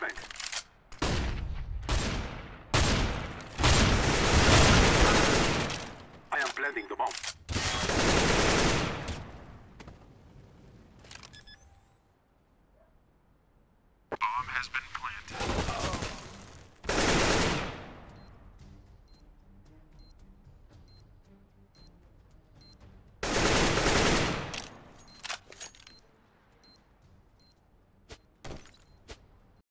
reinforcement. I am planting the bomb.